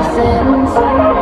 Since.